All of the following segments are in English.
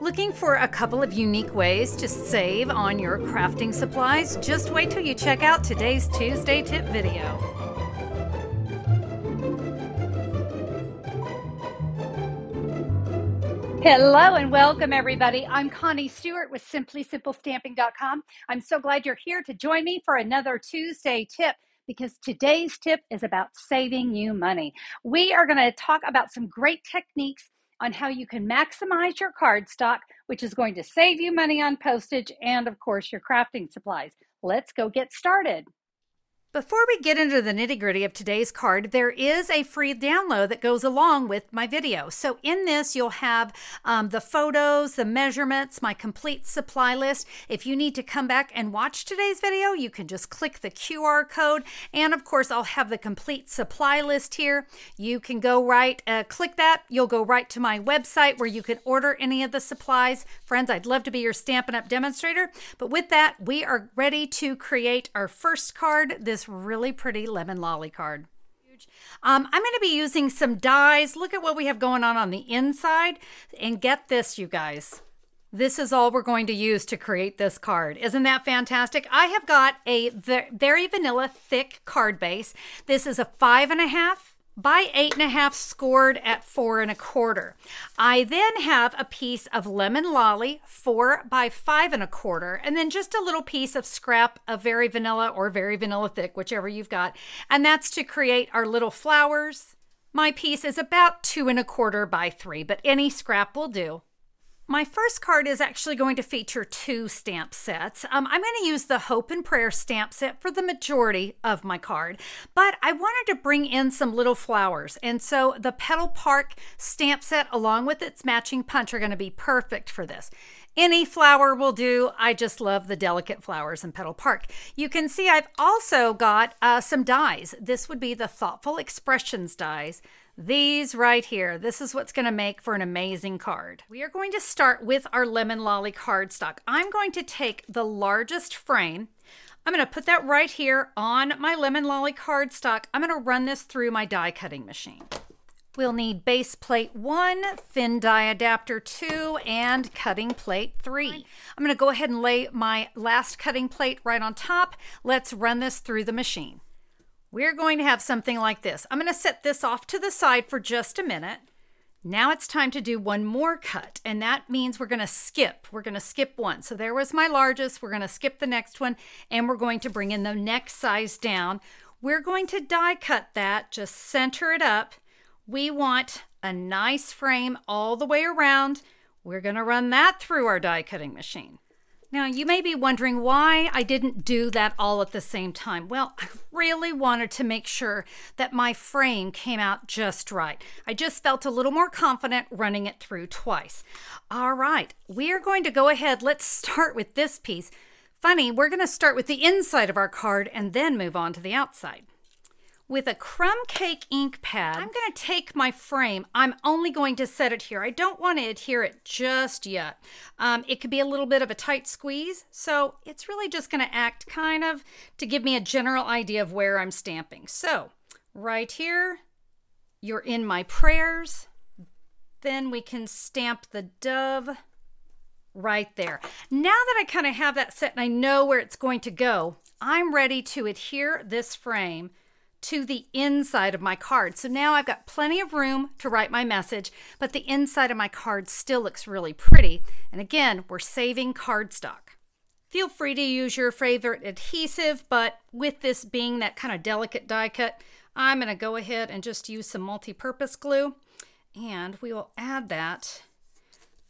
Looking for a couple of unique ways to save on your crafting supplies? Just wait till you check out today's Tuesday tip video. Hello and welcome, everybody. I'm Connie Stewart with SimplySimpleStamping.com. I'm so glad you're here to join me for another Tuesday tip because today's tip is about saving you money. We are going to talk about some great techniques on how you can maximize your cardstock, which is going to save you money on postage and, of course, your crafting supplies. Let's go get started. Before we get into the nitty gritty of today's card, there is a free download that goes along with my video. So, in this, you'll have um, the photos, the measurements, my complete supply list. If you need to come back and watch today's video, you can just click the QR code. And of course, I'll have the complete supply list here. You can go right, uh, click that. You'll go right to my website where you can order any of the supplies. Friends, I'd love to be your Stampin' Up! demonstrator. But with that, we are ready to create our first card. This this really pretty lemon lolly card. Um, I'm going to be using some dies. Look at what we have going on on the inside. And get this, you guys. This is all we're going to use to create this card. Isn't that fantastic? I have got a very vanilla thick card base. This is a five and a half by eight and a half scored at four and a quarter. I then have a piece of lemon lolly, four by five and a quarter, and then just a little piece of scrap of very vanilla or very vanilla thick, whichever you've got. And that's to create our little flowers. My piece is about two and a quarter by three, but any scrap will do. My first card is actually going to feature two stamp sets. Um, I'm going to use the Hope and Prayer stamp set for the majority of my card, but I wanted to bring in some little flowers. And so the Petal Park stamp set along with its matching punch are going to be perfect for this. Any flower will do. I just love the delicate flowers in Petal Park. You can see I've also got uh, some dies. This would be the Thoughtful Expressions dies. These right here, this is what's going to make for an amazing card. We are going to start with our Lemon Lolly cardstock. I'm going to take the largest frame. I'm going to put that right here on my Lemon Lolly cardstock. I'm going to run this through my die cutting machine. We'll need base plate one, thin die adapter two, and cutting plate three. I'm going to go ahead and lay my last cutting plate right on top. Let's run this through the machine. We're going to have something like this. I'm going to set this off to the side for just a minute. Now it's time to do one more cut, and that means we're going to skip. We're going to skip one. So there was my largest. We're going to skip the next one, and we're going to bring in the next size down. We're going to die cut that, just center it up. We want a nice frame all the way around. We're going to run that through our die cutting machine. Now, you may be wondering why I didn't do that all at the same time. Well, I really wanted to make sure that my frame came out just right. I just felt a little more confident running it through twice. All right, we are going to go ahead. Let's start with this piece. Funny, we're going to start with the inside of our card and then move on to the outside. With a crumb cake ink pad, I'm going to take my frame. I'm only going to set it here. I don't want to adhere it just yet. Um, it could be a little bit of a tight squeeze, so it's really just going to act kind of to give me a general idea of where I'm stamping. So right here, you're in my prayers. Then we can stamp the dove right there. Now that I kind of have that set and I know where it's going to go, I'm ready to adhere this frame to the inside of my card. So now I've got plenty of room to write my message, but the inside of my card still looks really pretty. And again, we're saving cardstock. Feel free to use your favorite adhesive, but with this being that kind of delicate die cut, I'm going to go ahead and just use some multi-purpose glue, and we will add that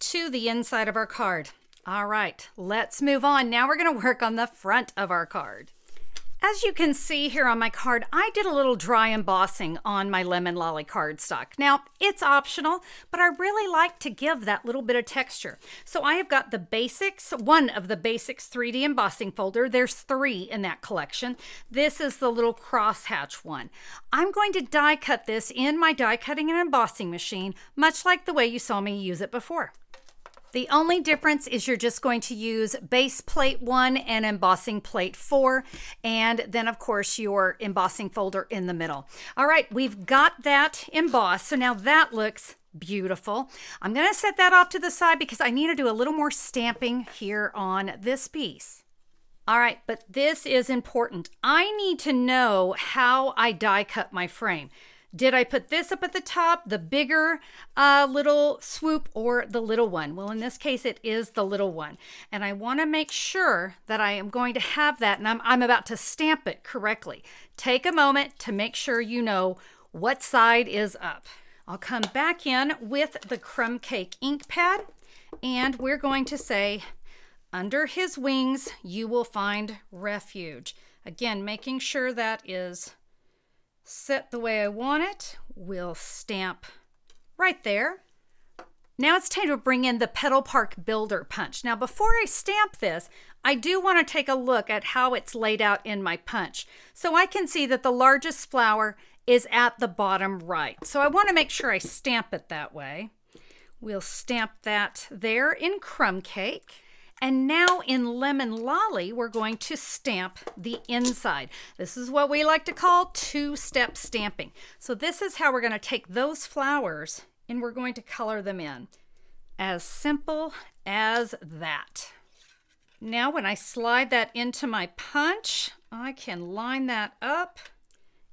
to the inside of our card. All right, let's move on. Now we're going to work on the front of our card. As you can see here on my card, I did a little dry embossing on my Lemon Lolly cardstock. Now, it's optional, but I really like to give that little bit of texture. So I have got the Basics, one of the Basics 3D embossing folder. There's three in that collection. This is the little crosshatch one. I'm going to die cut this in my die cutting and embossing machine, much like the way you saw me use it before. The only difference is you're just going to use base plate one and embossing plate four, and then of course your embossing folder in the middle. All right, we've got that embossed, so now that looks Beautiful. I'm going to set that off to the side because I need to do a little more stamping here on this piece. All right, but this is important. I need to know how I die cut my frame. Did I put this up at the top, the bigger uh, little swoop, or the little one? Well, in this case, it is the little one. And I want to make sure that I am going to have that and I'm, I'm about to stamp it correctly. Take a moment to make sure you know what side is up. I'll come back in with the crumb cake ink pad and we're going to say, under his wings, you will find refuge. Again, making sure that is set the way I want it. We'll stamp right there. Now it's time to bring in the Petal Park Builder Punch. Now before I stamp this, I do want to take a look at how it's laid out in my punch. So I can see that the largest flower is at the bottom right. So I want to make sure I stamp it that way. We'll stamp that there in crumb cake. And now in Lemon Lolly, we're going to stamp the inside. This is what we like to call two-step stamping. So this is how we're going to take those flowers and we're going to color them in. As simple as that. Now when I slide that into my punch, I can line that up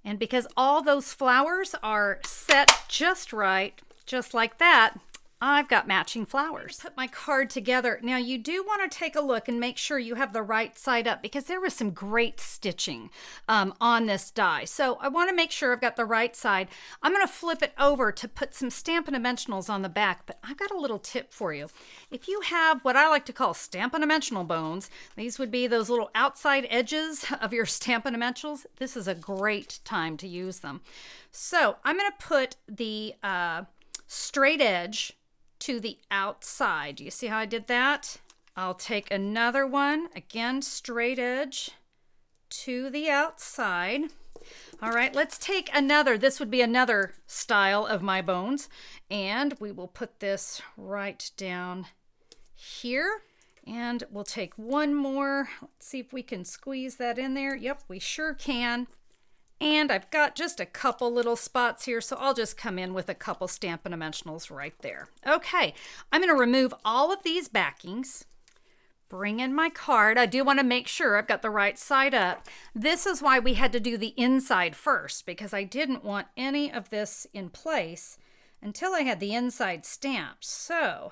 and because all those flowers are set just right, just like that, I've got matching flowers. Put my card together. Now you do want to take a look and make sure you have the right side up because there was some great stitching um, on this die. So I want to make sure I've got the right side. I'm going to flip it over to put some Stampin' Dimensionals on the back, but I've got a little tip for you. If you have what I like to call Stampin' Dimensional bones, these would be those little outside edges of your Stampin' Dimensionals. This is a great time to use them. So I'm going to put the uh, straight edge to the outside. Do you see how I did that? I'll take another one, again, straight edge to the outside. All right, let's take another. This would be another style of my bones. And we will put this right down here. And we'll take one more. Let's see if we can squeeze that in there. Yep, we sure can. And I've got just a couple little spots here, so I'll just come in with a couple Stampin' Dimensionals right there. Okay, I'm going to remove all of these backings, bring in my card. I do want to make sure I've got the right side up. This is why we had to do the inside first, because I didn't want any of this in place until I had the inside stamped. So,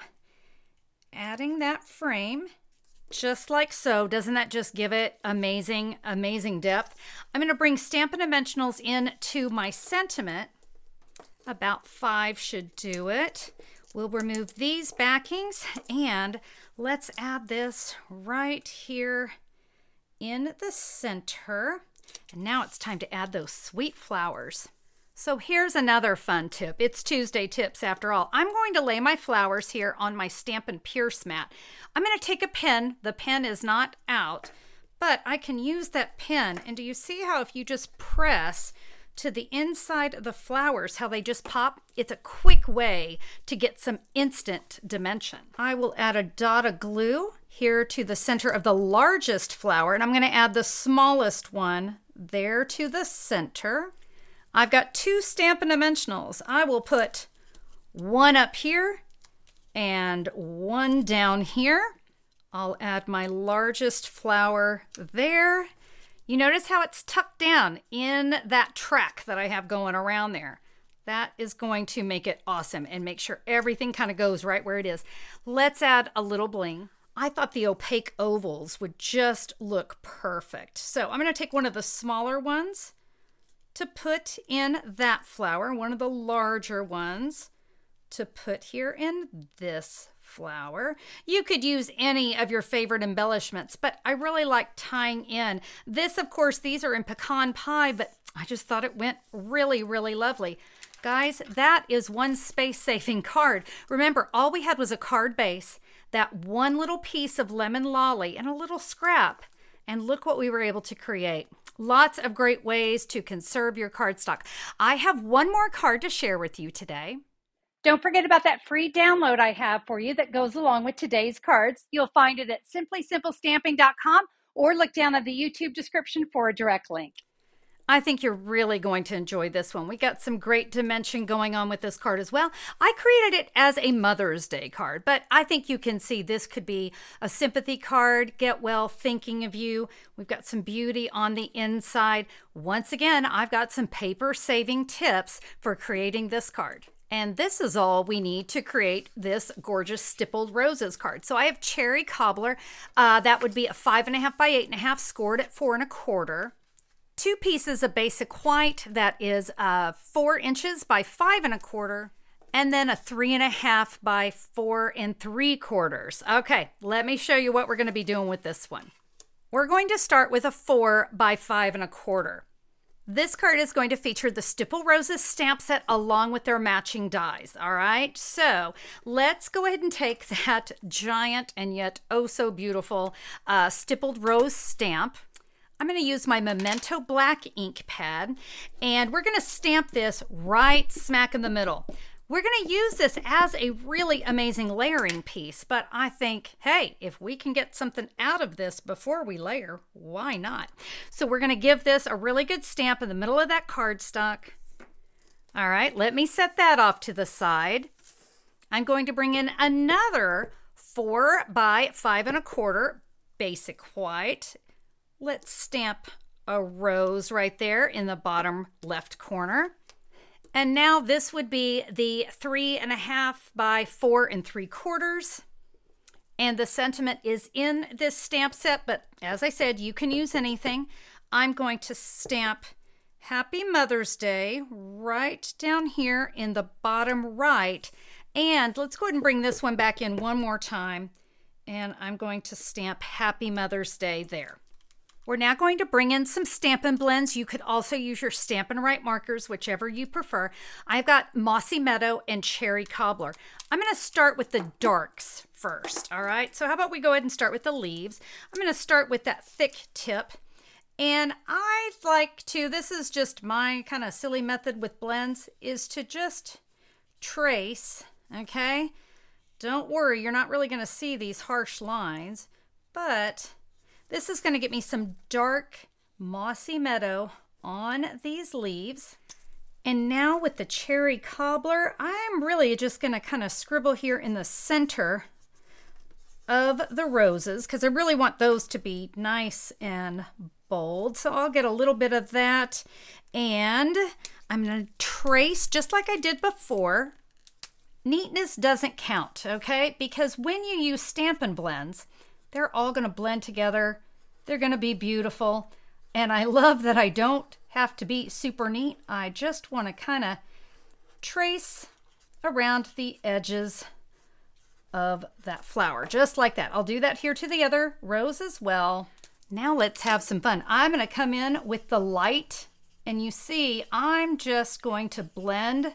adding that frame just like so. Doesn't that just give it amazing, amazing depth? I'm going to bring Stampin' Dimensionals in to my sentiment. About five should do it. We'll remove these backings and let's add this right here in the center. And now it's time to add those sweet flowers. So here's another fun tip. It's Tuesday tips after all. I'm going to lay my flowers here on my Stampin' Pierce mat. I'm going to take a pen. The pen is not out, but I can use that pen. And do you see how if you just press to the inside of the flowers, how they just pop? It's a quick way to get some instant dimension. I will add a dot of glue here to the center of the largest flower, and I'm going to add the smallest one there to the center. I've got two Stampin' Dimensionals. I will put one up here and one down here. I'll add my largest flower there. You notice how it's tucked down in that track that I have going around there. That is going to make it awesome and make sure everything kind of goes right where it is. Let's add a little bling. I thought the opaque ovals would just look perfect. So I'm going to take one of the smaller ones to put in that flower, one of the larger ones to put here in this flower. You could use any of your favorite embellishments, but I really like tying in. This, of course, these are in pecan pie, but I just thought it went really, really lovely. Guys, that is one space-saving card. Remember, all we had was a card base, that one little piece of lemon lolly, and a little scrap. And look what we were able to create. Lots of great ways to conserve your cardstock. I have one more card to share with you today. Don't forget about that free download I have for you that goes along with today's cards. You'll find it at simplysimplestamping.com or look down at the YouTube description for a direct link. I think you're really going to enjoy this one. We got some great dimension going on with this card as well. I created it as a Mother's Day card, but I think you can see this could be a sympathy card, get well thinking of you. We've got some beauty on the inside. Once again, I've got some paper saving tips for creating this card. And this is all we need to create this gorgeous stippled roses card. So I have cherry cobbler. Uh, that would be a five and a half by eight and a half scored at four and a quarter two pieces of basic white that is uh, four inches by five and a quarter, and then a three and a half by four and three quarters. Okay, let me show you what we're going to be doing with this one. We're going to start with a four by five and a quarter. This card is going to feature the Stippled Roses stamp set along with their matching dies. All right, so let's go ahead and take that giant and yet oh so beautiful uh, stippled rose stamp. I'm going to use my Memento Black ink pad and we're going to stamp this right smack in the middle. We're going to use this as a really amazing layering piece, but I think, hey, if we can get something out of this before we layer, why not? So we're going to give this a really good stamp in the middle of that cardstock. All right, let me set that off to the side. I'm going to bring in another four by five and a quarter basic white Let's stamp a rose right there in the bottom left corner. And now this would be the three and a half by four and three quarters. And the sentiment is in this stamp set, but as I said, you can use anything. I'm going to stamp Happy Mother's Day right down here in the bottom right. And let's go ahead and bring this one back in one more time. And I'm going to stamp Happy Mother's Day there. We're now going to bring in some Stampin' Blends. You could also use your Stampin' Write markers, whichever you prefer. I've got Mossy Meadow and Cherry Cobbler. I'm going to start with the darks first, all right? So how about we go ahead and start with the leaves. I'm going to start with that thick tip. And I like to, this is just my kind of silly method with blends, is to just trace, okay? Don't worry, you're not really going to see these harsh lines, but this is going to get me some dark mossy meadow on these leaves. And now with the cherry cobbler, I'm really just going to kind of scribble here in the center of the roses because I really want those to be nice and bold. So I'll get a little bit of that and I'm going to trace just like I did before. Neatness doesn't count, okay? Because when you use Stampin' Blends, they're all going to blend together. They're going to be beautiful. And I love that I don't have to be super neat. I just want to kind of trace around the edges of that flower, just like that. I'll do that here to the other rose as well. Now let's have some fun. I'm going to come in with the light, and you see I'm just going to blend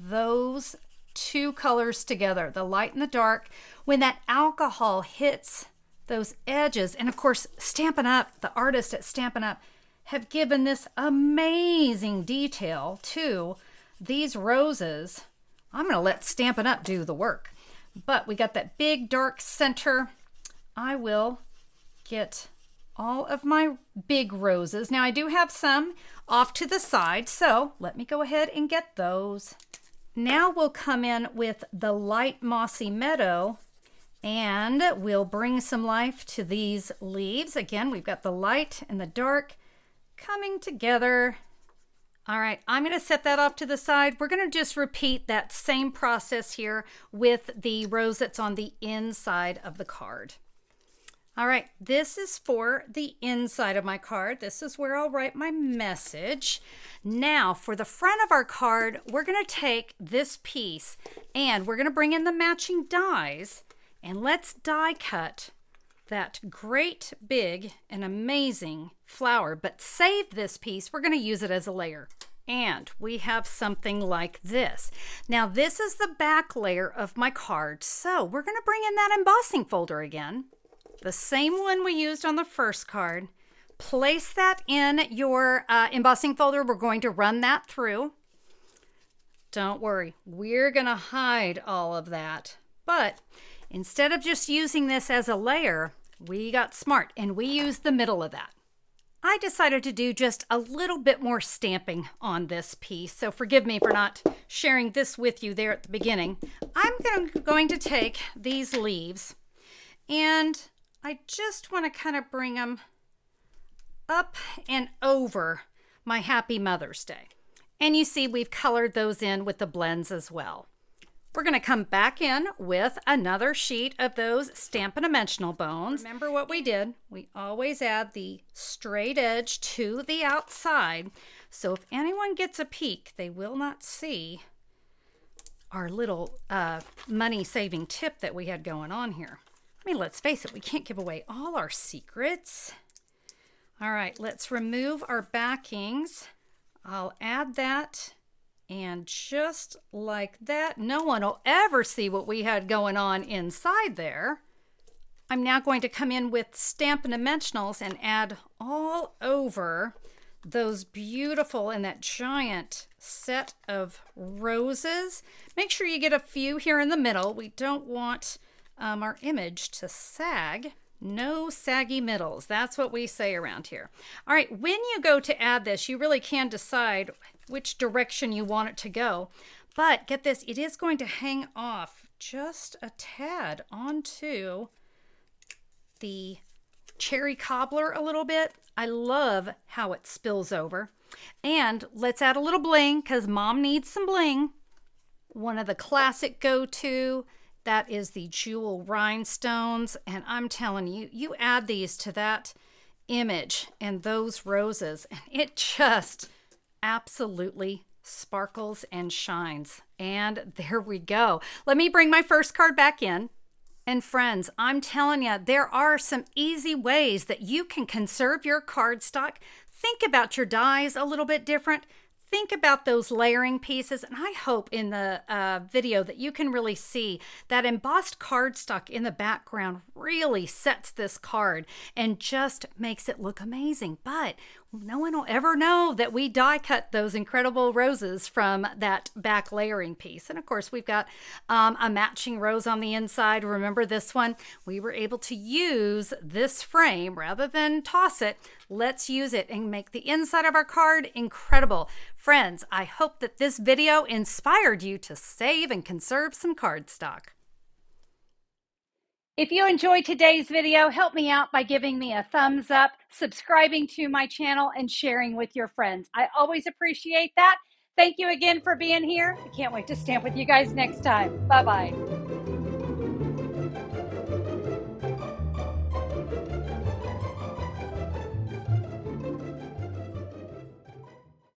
those two colors together, the light and the dark. When that alcohol hits those edges. And of course, Stampin' Up, the artist at Stampin' Up, have given this amazing detail to these roses. I'm going to let Stampin' Up do the work. But we got that big dark center. I will get all of my big roses. Now I do have some off to the side, so let me go ahead and get those. Now we'll come in with the light mossy meadow and we'll bring some life to these leaves. Again, we've got the light and the dark coming together. All right, I'm going to set that off to the side. We're going to just repeat that same process here with the rose that's on the inside of the card. All right, this is for the inside of my card. This is where I'll write my message. Now, for the front of our card, we're going to take this piece and we're going to bring in the matching dies and let's die cut that great big and amazing flower, but save this piece. We're going to use it as a layer. And we have something like this. Now this is the back layer of my card. So we're going to bring in that embossing folder again. The same one we used on the first card. Place that in your uh, embossing folder. We're going to run that through. Don't worry, we're going to hide all of that. But Instead of just using this as a layer, we got smart and we used the middle of that. I decided to do just a little bit more stamping on this piece, so forgive me for not sharing this with you there at the beginning. I'm going to take these leaves and I just want to kind of bring them up and over my Happy Mother's Day. And you see we've colored those in with the blends as well. We're going to come back in with another sheet of those Stampin' Dimensional bones. Remember what we did? We always add the straight edge to the outside. So if anyone gets a peek, they will not see our little uh, money-saving tip that we had going on here. I mean, let's face it, we can't give away all our secrets. All right, let's remove our backings. I'll add that and just like that, no one will ever see what we had going on inside there. I'm now going to come in with Stampin' Dimensionals and add all over those beautiful and that giant set of roses. Make sure you get a few here in the middle. We don't want um, our image to sag. No saggy middles. That's what we say around here. All right, when you go to add this, you really can decide which direction you want it to go. But get this, it is going to hang off just a tad onto the cherry cobbler a little bit. I love how it spills over. And let's add a little bling because mom needs some bling. One of the classic go-to, that is the jewel rhinestones. And I'm telling you, you add these to that image and those roses, and it just absolutely sparkles and shines. And there we go. Let me bring my first card back in. And friends, I'm telling you, there are some easy ways that you can conserve your cardstock. Think about your dies a little bit different think about those layering pieces. And I hope in the uh, video that you can really see that embossed cardstock in the background really sets this card and just makes it look amazing. But no one will ever know that we die cut those incredible roses from that back layering piece. And of course, we've got um, a matching rose on the inside. Remember this one? We were able to use this frame rather than toss it. Let's use it and make the inside of our card incredible. Friends, I hope that this video inspired you to save and conserve some cardstock. If you enjoyed today's video, help me out by giving me a thumbs up, subscribing to my channel, and sharing with your friends. I always appreciate that. Thank you again for being here. I can't wait to stamp with you guys next time. Bye bye.